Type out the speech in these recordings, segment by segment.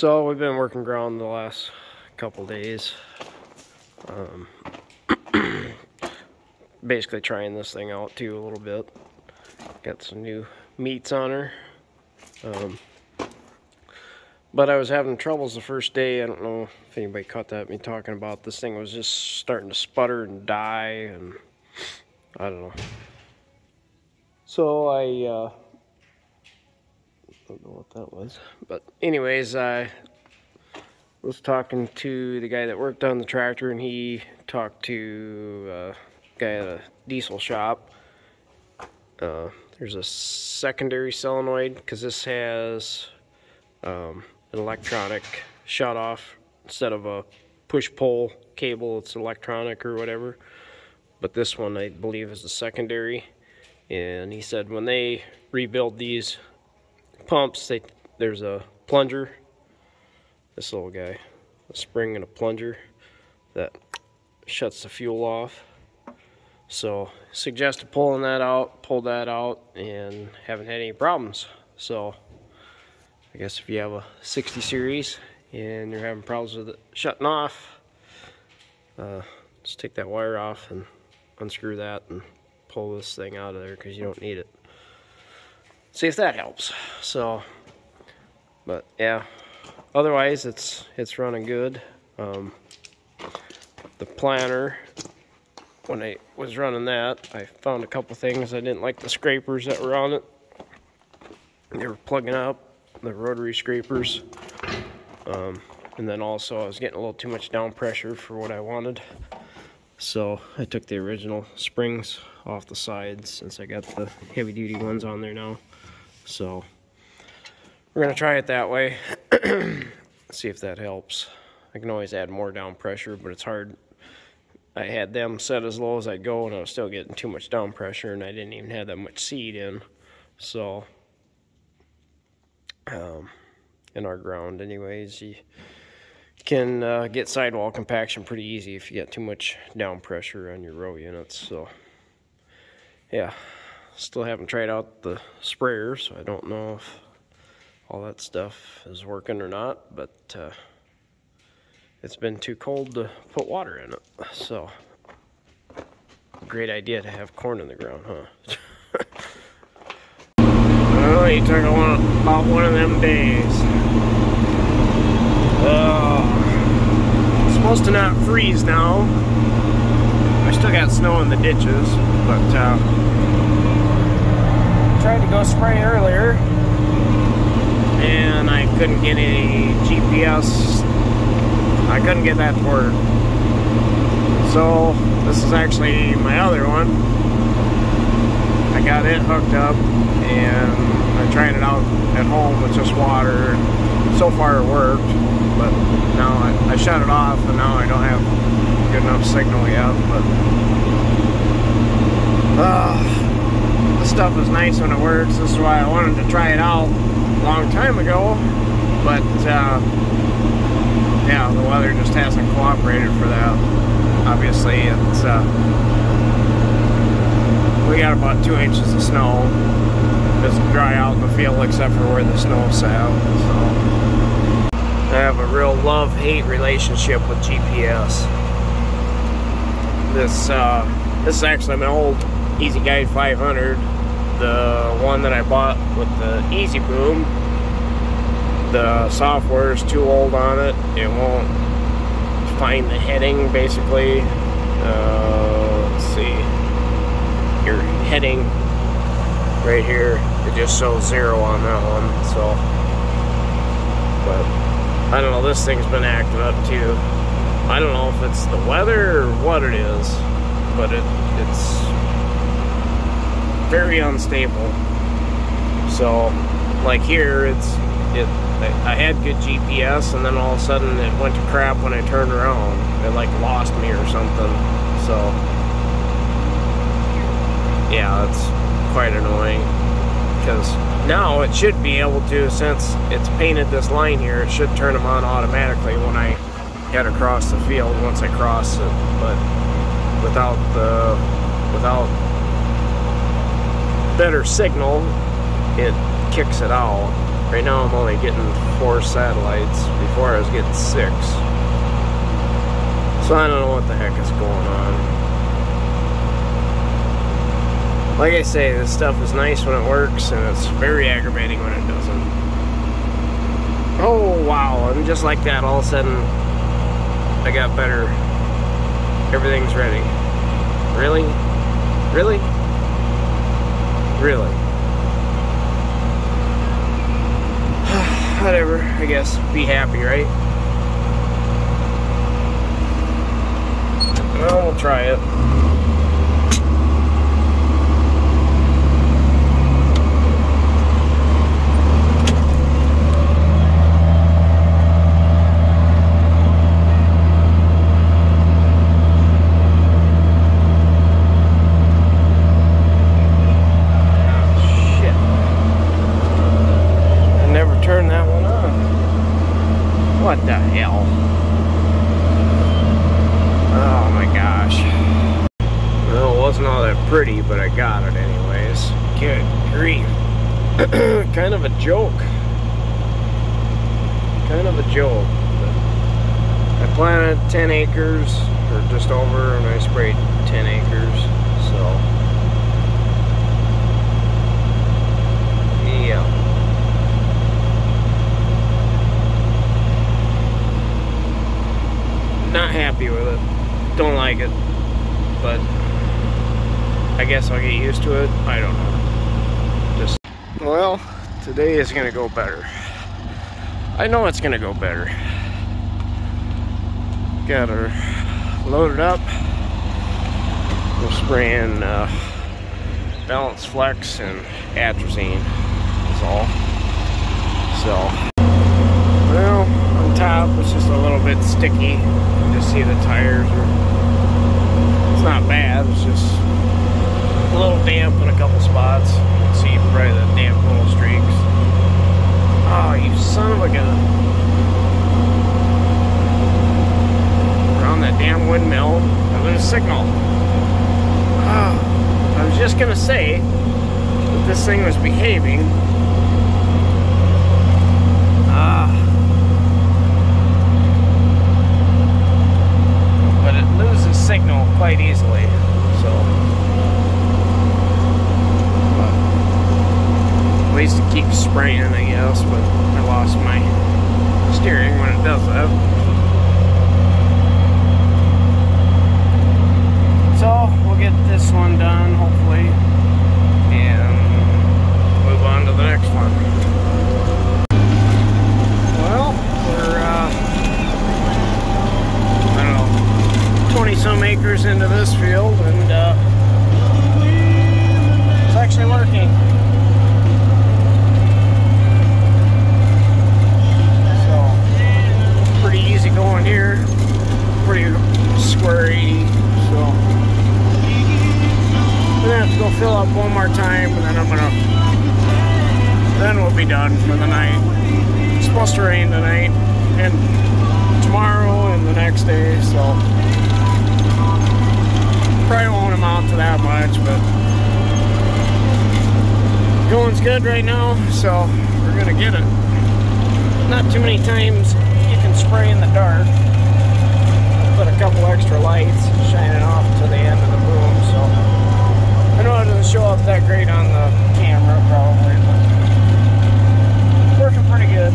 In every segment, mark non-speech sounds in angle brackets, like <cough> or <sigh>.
So we've been working ground the last couple days. Um, <clears throat> basically trying this thing out too a little bit. Got some new meats on her. Um, but I was having troubles the first day. I don't know if anybody caught that me talking about this thing was just starting to sputter and die and I don't know. So I uh, don't know what that was. But anyways, I was talking to the guy that worked on the tractor and he talked to a uh, guy at a diesel shop. Uh, there's a secondary solenoid because this has um, an electronic shut off instead of a push-pull cable. It's electronic or whatever. But this one I believe is the secondary. And he said when they rebuild these pumps, they, there's a plunger, this little guy, a spring and a plunger that shuts the fuel off. So suggested pulling that out, pull that out, and haven't had any problems. So I guess if you have a 60 series and you're having problems with it shutting off, uh, just take that wire off and unscrew that and pull this thing out of there because you don't need it see if that helps. So, but yeah, otherwise it's it's running good. Um, the planter, when I was running that, I found a couple things. I didn't like the scrapers that were on it. They were plugging up, the rotary scrapers. Um, and then also I was getting a little too much down pressure for what I wanted. So I took the original springs off the sides since I got the heavy duty ones on there now. So we're gonna try it that way. <clears throat> See if that helps. I can always add more down pressure, but it's hard. I had them set as low as I'd go and I was still getting too much down pressure and I didn't even have that much seed in. So, um, in our ground anyways, you can uh, get sidewall compaction pretty easy if you get too much down pressure on your row units. So, yeah. Still haven't tried out the sprayer, so I don't know if all that stuff is working or not, but uh, it's been too cold to put water in it. So, great idea to have corn in the ground, huh? <laughs> well, you took about one of them days. Oh, it's supposed to not freeze now. I still got snow in the ditches, but uh, tried to go spray earlier and I couldn't get any GPS. I couldn't get that to work. So this is actually my other one. I got it hooked up and I tried it out at home with just water. So far it worked, but now I, I shut it off and now I don't have good enough signal yet. But uh, stuff is nice when it works. This is why I wanted to try it out a long time ago. But, uh, yeah, the weather just hasn't cooperated for that. Obviously, it's, uh, we got about two inches of snow. It's dry out in the field except for where the snow sat. So, I have a real love-hate relationship with GPS. This, uh, this is actually my old EZ-Guide 500, the one that I bought with the EZ-Boom. The software is too old on it. It won't find the heading basically. Uh, let's see. Your heading right here, it just shows zero on that one. So, but I don't know. This thing's been acting up too. I don't know if it's the weather or what it is, but it it's very unstable. So, like here, it's it. I had good GPS, and then all of a sudden it went to crap when I turned around. It like lost me or something. So, yeah, it's quite annoying because now it should be able to, since it's painted this line here, it should turn them on automatically when I head across the field once I cross it. But without the without better signal, it kicks it out. Right now I'm only getting four satellites. Before I was getting six. So I don't know what the heck is going on. Like I say, this stuff is nice when it works, and it's very aggravating when it doesn't. Oh, wow, and just like that, all of a sudden, I got better. Everything's ready. Really? Really? Really? <sighs> Whatever, I guess. Be happy, right? Well, we'll try it. Never that one on. What the hell? Oh my gosh. Well, it wasn't all that pretty, but I got it anyways. Good grief. <clears throat> kind of a joke. Kind of a joke. I planted 10 acres, or just over, and I sprayed 10 acres, so. Yeah. Not happy with it. Don't like it. But I guess I'll get used to it. I don't know. Just well, today is gonna go better. I know it's gonna go better. Got her loaded up. We're spraying uh, Balance Flexx and atrazine is all. So, well, on top it's just a little bit sticky. You just see the tires are, it's not bad, it's just a little damp in a couple spots. You can see probably the damp little streaks. Oh, you son of a gun. Around that damn windmill, I lose signal. Ah, I was just gonna say that this thing was behaving. Ah. But it loses signal quite easily, so. But at least it keeps spraying, I guess, but I lost my steering when it does that. So we'll get this one done, hopefully, and move on to the next one. Well, we're, uh, I don't know, 20 some acres into this field, and uh, it's actually working. So, pretty easy going here, pretty square 80, so. I'm gonna have to go fill up one more time, and then I'm gonna, then we'll be done for the night. It's supposed to rain tonight, and tomorrow, and the next day, so probably won't amount to that much, but going's good right now, so we're gonna get it. Not too many times you can spray in the dark. Put a couple extra lights shining off to the end of the boom, so I know it doesn't show up that great on the camera, probably, but working pretty good.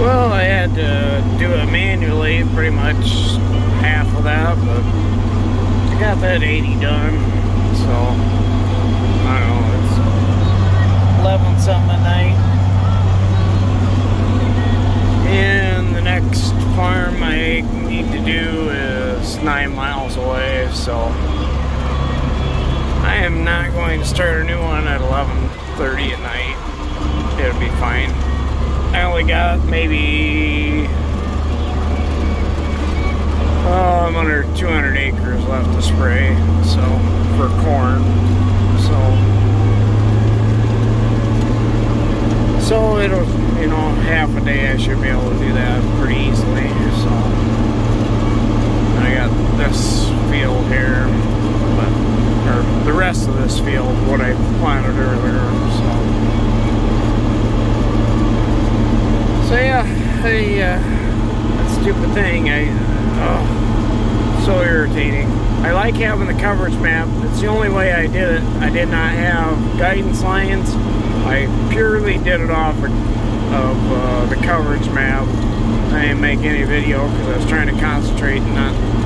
Well, I had to do it manually, pretty much half of that, but I got that 80 done, so I don't know, it's 11 something at night. And the next farm I need to do is nine miles away, so I am not going to start a new one at 11:30 at night. It'll be fine. I only got maybe oh, I'm under 200 acres left to spray, so for corn, so so it'll you know half a day I should be able to do that pretty easily. This field here, but, or the rest of this field, what I planted earlier. So, so yeah, I, uh, that stupid thing, I, oh, so irritating. I like having the coverage map. It's the only way I did it. I did not have guidance lines. I purely did it off of, of uh, the coverage map. I didn't make any video because I was trying to concentrate and not.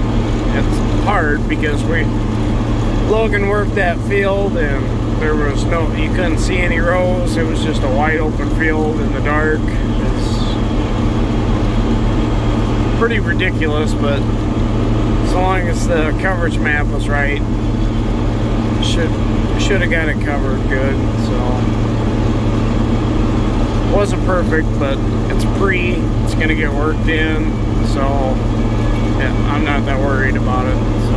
Hard because we Logan worked that field and there was no you couldn't see any rows. It was just a wide open field in the dark. It's pretty ridiculous, but as long as the coverage map was right, should should have got it covered good. So wasn't perfect, but it's pre. It's gonna get worked in, so I'm not that worried about it. So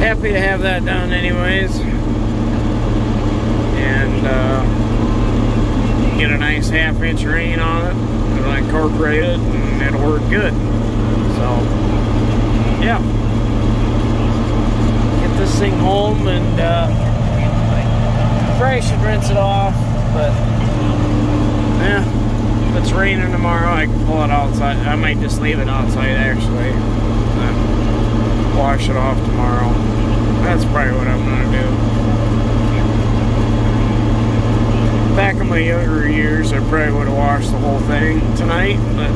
happy to have that done, anyways, and uh, get a nice half inch rain on it. It'll incorporate it, and it'll work good. So yeah, get this thing home and. Uh, probably should rinse it off, but yeah, if it's raining tomorrow, I can pull it outside. I might just leave it outside actually. wash it off tomorrow. That's probably what I'm gonna do. Back in my younger years, I probably would have washed the whole thing tonight, but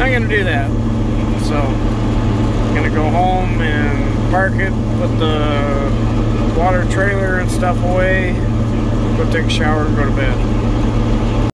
I'm gonna do that. So, I'm gonna go home and park it, put the water trailer and stuff away, go take a shower and go to bed.